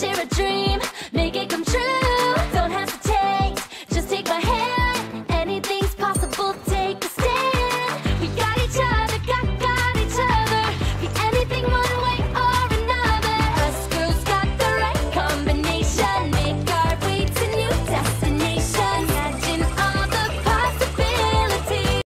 share a dream.